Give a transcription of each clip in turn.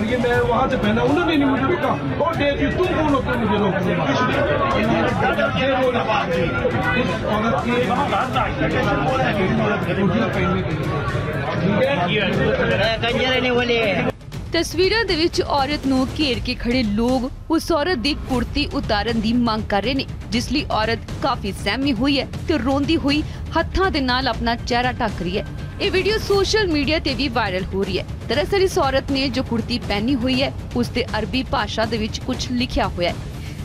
और ये मैं वहां से पहना उन्होंने नहीं मुझे रोका और दे दी तुम कौन होते हो मुझे रोकने वाले? ये बोला इस औरत की रोटियां पहनने के लिए कंजर नहीं बोले ਤਸਵੀਰਾਂ ਦੇ ਵਿੱਚ ਔਰਤ ਨੂੰ ਘੇਰ ਕੇ ਖੜੇ ਲੋਕ ਉਸ ਔਰਤ ਦੀ ਕੁੜਤੀ ਉਤਾਰਨ ਦੀ ਮੰਗ ਕਰ ਰਹੇ ਨੇ ਜਿਸ ਲਈ ਔਰਤ ਕਾਫੀ ਸਹਿਮੀ ਹੋਈ ਹੈ ਤੇ ਰੋਂਦੀ ਹੋਈ ਹੱਥਾਂ ਦੇ ਨਾਲ ਆਪਣਾ ਚਿਹਰਾ ਢੱਕ ਰਹੀ ਹੈ ਇਹ ਵੀਡੀਓ ਸੋਸ਼ਲ ਮੀਡੀਆ ਤੇ ਵੀ ਵਾਇਰਲ ਹੋ ਰਹੀ ਹੈ। ਦਰਅਸਲ ਇਸ ਔਰਤ ਨੇ ਜੋ ਕੁੜਤੀ ਪਹਿਨੀ ਹੋਈ ਹੈ, ਉਸ ਤੇ ਅਰਬੀ ਭਾਸ਼ਾ ਦੇ ਵਿੱਚ ਕੁਝ ਲਿਖਿਆ ਹੋਇਆ ਹੈ,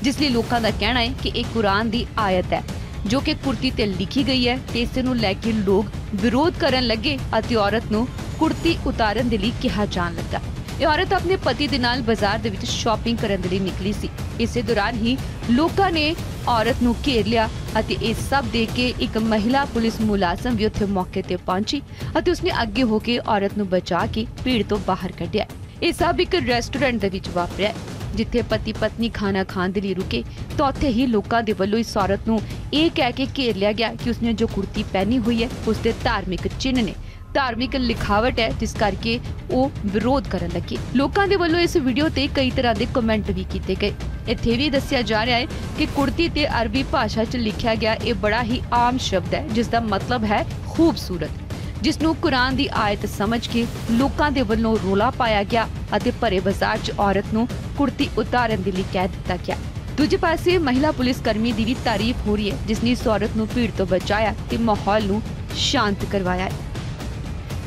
ਜਿਸ ਲਈ ਲੋਕਾਂ ਦਾ ਕਹਿਣਾ ਹੈ ਕਿ ਇਹ ਕੁਰਾਨ ਦੀ ਆਇਤ ਹੈ, ਜੋ ਕਿ ਕੁੜਤੀ ਤੇ ਲਿਖੀ ਗਈ ਹੈ ਤੇ ਇਸ ਨੂੰ ਲੈ ਕੇ ਲੋਕ ਵਿਰੋਧ ਕਰਨ ਲੱਗੇ ਅਤੇ ਔਰਤ ਨੂੰ ਕੁੜਤੀ ਉਤਾਰਨ ਦੇ ਲਈ ਕਿਹਾ ਜਾਣ ਲੱਗਾ। ਇਹ ਔਰਤ ਆਪਣੇ ਪਤੀ ਦੇ ਨਾਲ ਬਾਜ਼ਾਰ ਦੇ ਵਿੱਚ ਸ਼ਾਪਿੰਗ ਕਰਨ ਦੇ ਲਈ ਨਿਕਲੀ ਸੀ। ਇਸੇ ਦੌਰਾਨ ਹੀ ਲੋਕਾਂ ਨੇ ਔਰਤ ਨੂੰ ਘੇਰ ਲਿਆ ਅਤੇ ਇਹ ਸਭ ਦੇਖ ਕੇ ਇੱਕ ਮਹਿਲਾ ਪੁਲਿਸ ਮੁਲਾਜ਼ਮ ਵੀ ਉੱਥੇ ਮੌਕੇ ਤੇ ਪਹੁੰਚੀ ਅਤੇ ਉਸਨੇ ਅੱਗੇ ਹੋ ਕੇ ਔਰਤ ਨੂੰ ਬਚਾ ਕੇ ਭੀੜ ਤੋਂ ਬਾਹਰ ਕੱਢਿਆ। ਇਹ ਸਭ ਇੱਕ ਰੈਸਟੋਰੈਂਟ ਦੇ ਵਿੱਚ ਵਾਪਰਿਆ, ਜਿੱਥੇ ਪਤੀ ਪਤਨੀ ਖਾਣਾ ਖਾਣ ਦੇ ਲਈ ਰੁਕੇ ਤਾਂ ਉੱਥੇ ਹੀ ਲੋਕਾਂ ਦੇ ਵੱਲੋਂ ਇਸ ਔਰਤ ਨੂੰ ਇਹ ਕਹਿ ਕੇ ਘੇਰ ਲਿਆ ਗਿਆ ਕਿ ਉਸਨੇ ਜੋ ਕੁੜਤੀ ਪਹਿਨੀ ਹੋਈ ਹੈ ਉਸ ਦੇ ਧਾਰਮਿਕ ਚਿੰਨ੍ਹ ਨੇ। ਧਾਰਮਿਕ ਲਿਖਾਵਟ ਹੈ, ਜਿਸ ਕਰਕੇ ਉਹ ਵਿਰੋਧ ਕਰਨ ਲੱਗੇ। ਲੋਕਾਂ ਦੇ ਵੱਲੋਂ ਇਸ ਵੀਡੀਓ ਤੇ ਕਈ ਤਰ੍ਹਾਂ ਦੇ ਕਮੈਂਟ ਵੀ ਕੀਤੇ ਗਏ। ਇੱਥੇ ਵੀ ਦੱਸਿਆ ਜਾ ਰਿਹਾ ਹੈ ਕਿ ਕੁੜਤੀ ਤੇ ਅਰਬੀ ਭਾਸ਼ਾ 'ਚ ਲਿਖਿਆ ਗਿਆ ਇਹ ਬੜਾ ਹੀ ਆਮ ਸ਼ਬਦ ਹੈ, ਜਿਸ ਦਾ ਮਤਲਬ ਹੈ ਖੂਬਸੂਰਤ। ਜਿਸ ਨੂੰ ਕੁਰਾਨ ਦੀ ਆਇਤ ਸਮਝ ਕੇ ਲੋਕਾਂ ਦੇ ਵੱਲੋਂ ਰੋਲਾ ਪਾਇਆ ਗਿਆ ਅਤੇ ਭਰੇ ਬਾਜ਼ਾਰ 'ਚ ਔਰਤ ਨੂੰ ਕੁੜਤੀ ਉਤਾਰਨ ਦੇ ਲਈ ਕਹਿ ਦਿੱਤਾ ਗਿਆ। ਦੂਜੇ ਪਾਸੇ ਮਹਿਲਾ ਪੁਲਿਸ ਕਰਮੀ ਦੀ ਵੀ ਤਾਰੀਫ ਹੋ ਰਹੀ ਹੈ, ਜਿਸ ਨੇ ਇਸ ਔਰਤ ਨੂੰ ਭੀੜ ਤੋਂ ਬਚਾਇਆ ਤੇ ਮਾਹੌਲ ਨੂੰ ਸ਼ਾਂਤ ਕਰਵਾਇਆ ਹੈ।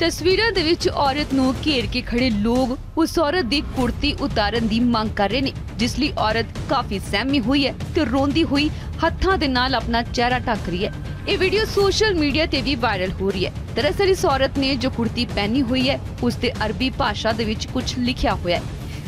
ਤਸਵੀਰਾਂ ਦੇ ਵਿੱਚ ਔਰਤ ਨੂੰ ਘੇਰ ਕੇ ਖੜੇ ਲੋਕ ਉਸ ਔਰਤ ਦੀ ਕੁੜਤੀ ਉਤਾਰਨ ਦੀ ਮੰਗ ਕਰ ਰਹੇ ਨੇ, ਜਿਸ ਲਈ ਔਰਤ ਕਾਫੀ ਸਹਿਮੀ ਹੋਈ ਹੈ ਤੇ ਰੋਂਦੀ ਹੋਈ ਹੱਥਾਂ ਦੇ ਨਾਲ ਆਪਣਾ ਚਿਹਰਾ ਢੱਕ ਰਹੀ ਹੈ। ਇਹ ਵੀਡੀਓ ਸੋਸ਼ਲ ਮੀਡੀਆ ਤੇ ਵੀ ਵਾਇਰਲ ਹੋ ਰਹੀ ਹੈ। ਦਰਅਸਲ ਇਸ ਔਰਤ ਨੇ ਜੋ ਕੁੜਤੀ ਪਹਿਨੀ ਹੋਈ ਹੈ, ਉਸ ਤੇ ਅਰਬੀ ਭਾਸ਼ਾ ਦੇ ਵਿੱਚ ਕੁਝ ਲਿਖਿਆ ਹੋਇਆ ਹੈ,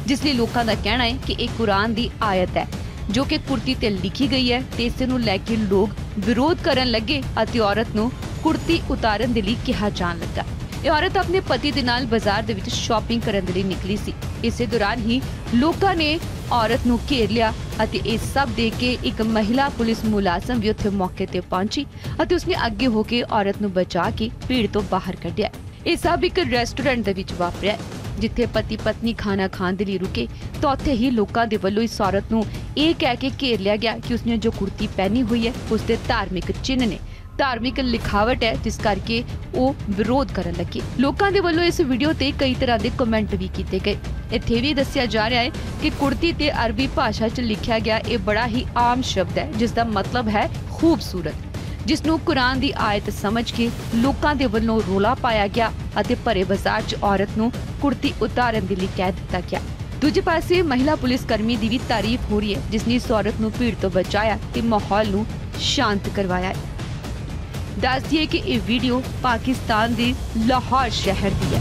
ਜਿਸ ਲਈ ਲੋਕਾਂ ਦਾ ਕਹਿਣਾ ਹੈ ਕਿ ਇਹ ਕੁਰਾਨ ਦੀ ਆਇਤ ਹੈ, ਜੋ ਕਿ ਕੁੜਤੀ ਤੇ ਲਿਖੀ ਗਈ ਹੈ ਤੇ ਇਸ ਨੂੰ ਲੈ ਕੇ ਲੋਕ ਵਿਰੋਧ ਕਰਨ ਲੱਗੇ ਅਤੇ ਔਰਤ ਨੂੰ ਕੁੜਤੀ ਉਤਾਰਨ ਦੇ ਲਈ ਕਿਹਾ ਜਾਣ ਲੱਗਾ। ਇਹ ਔਰਤ ਆਪਣੇ ਪਤੀ ਦੇ ਨਾਲ ਬਾਜ਼ਾਰ ਦੇ ਵਿੱਚ ਸ਼ਾਪਿੰਗ ਕਰਨ ਦੇ ਲਈ ਨਿਕਲੀ ਸੀ। ਇਸੇ ਦੌਰਾਨ ਹੀ ਲੋਕਾਂ ਨੇ ਔਰਤ ਨੂੰ ਘੇਰ ਲਿਆ ਅਤੇ ਇਹ ਸਭ ਦੇਖ ਕੇ ਇੱਕ ਮਹਿਲਾ ਪੁਲਿਸ ਮੁਲਾਜ਼ਮ ਵੀ ਉੱਥੇ ਮੌਕੇ ਤੇ ਪਹੁੰਚੀ ਅਤੇ ਉਸਨੇ ਅੱਗੇ ਹੋ ਕੇ ਔਰਤ ਨੂੰ ਬਚਾ ਕੇ ਭੀੜ ਤੋਂ ਬਾਹਰ ਕੱਢਿਆ। ਇਹ ਸਭ ਇੱਕ ਰੈਸਟੋਰੈਂਟ ਦੇ ਵਿੱਚ ਵਾਪਰਿਆ, ਜਿੱਥੇ ਪਤੀ ਪਤਨੀ ਖਾਣਾ ਖਾਣ ਦੇ ਲਈ ਰੁਕੇ। ਤਾਂ ਉੱਥੇ ਹੀ ਲੋਕਾਂ ਦੇ ਵੱਲੋਂ ਇਸ ਔਰਤ ਨੂੰ ਇਹ ਕਹਿ ਕੇ ਘੇਰ ਲਿਆ ਗਿਆ ਕਿ ਉਸਨੇ ਜੋ ਕੁੜਤੀ ਪਹਿਨੀ ਹੋਈ ਹੈ ਉਸ ਦੇ ਧਾਰਮਿਕ ਚਿੰਨ੍ਹ ਨੇ। ਧਾਰਮਿਕ ਲਿਖਾਵਟ ਹੈ, ਜਿਸ ਕਰਕੇ ਉਹ ਵਿਰੋਧ ਕਰਨ ਲੱਗੇ। ਲੋਕਾਂ ਦੇ ਵੱਲੋਂ ਇਸ ਵੀਡੀਓ ਤੇ ਕਈ ਤਰ੍ਹਾਂ ਦੇ ਕਮੈਂਟ ਵੀ ਕੀਤੇ ਗਏ। ਇੱਥੇ ਵੀ ਦੱਸਿਆ ਜਾ ਰਿਹਾ ਹੈ ਕਿ ਕੁੜਤੀ ਤੇ ਅਰਬੀ ਭਾਸ਼ਾ 'ਚ ਲਿਖਿਆ ਗਿਆ, ਇਹ ਬੜਾ ਹੀ ਆਮ ਸ਼ਬਦ ਹੈ, ਜਿਸ ਦਾ ਮਤਲਬ ਹੈ ਖੂਬਸੂਰਤ। ਜਿਸ ਨੂੰ ਕੁਰਾਨ ਦੀ ਆਇਤ ਸਮਝ ਕੇ ਲੋਕਾਂ ਦੇ ਵੱਲੋਂ ਰੋਲਾ ਪਾਇਆ ਗਿਆ ਅਤੇ ਭਰੇ ਬਾਜ਼ਾਰ 'ਚ ਔਰਤ ਨੂੰ ਕੁੜਤੀ ਉਤਾਰਨ ਦੇ ਲਈ ਕਹਿ ਦਿੱਤਾ ਗਿਆ। ਦੂਜੇ ਪਾਸੇ ਮਹਿਲਾ ਪੁਲਿਸ ਕਰਮੀ ਦੀ ਵੀ ਤਾਰੀਫ ਹੋ ਰਹੀ ਹੈ, ਜਿਸ ਨੇ ਇਸ ਔਰਤ ਨੂੰ ਭੀੜ ਤੋਂ ਬਚਾਇਆ ਤੇ ਮਾਹੌਲ ਨੂੰ ਸ਼ਾਂਤ ਕਰਵਾਇਆ ਦੱਸ ਦਈਏ ਕਿ ਇਹ ਵੀਡੀਓ ਪਾਕਿਸਤਾਨ ਦੇ ਲਾਹੌਰ ਸ਼ਹਿਰ ਦੀ ਹੈ।